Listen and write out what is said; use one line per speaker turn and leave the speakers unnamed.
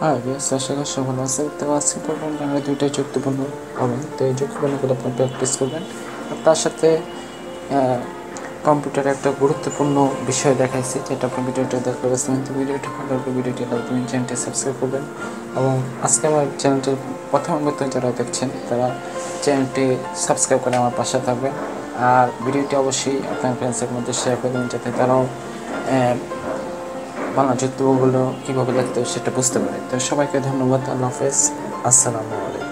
হ্যাঁ বেশ আশা করি আছে তো আজকে প্রোগ্রাম আমরা দুইটাই যুক্তিপূর্ণ হবে তো এই যুক্তিপূর্ণগুলো আপনি প্র্যাকটিস করবেন আর তার সাথে কম্পিউটারে একটা গুরুত্বপূর্ণ বিষয় দেখাইছি, যেটা আপনি ভিডিওটা দেখতে পাচ্ছেন। তো ভিডিওটি ভালো লাগবে ভিডিওটি দিবেন চ্যানেলটি সাবস্ক্রাইব করবেন। এবং আজকে আমার চ্যানেলটি প্রথম মতো যারা দেখছেন, তারা চ্যানেলটি সাবস্ক্রাইব করে আমার পাশে থাকবেন। আর ভিডিওটি অবশ্যই আপনার ফ্রেন্ডসের মধ্যে শেয়ার করে দেবেন যাতে তারাও বাংলা যুদ্ধগুলো কীভাবে লিখতে সেটা বুঝতে পারে। তো সবাইকে ধন্যবাদ আল্লাহ হাফেজ। আসসালামু আলাইকুম।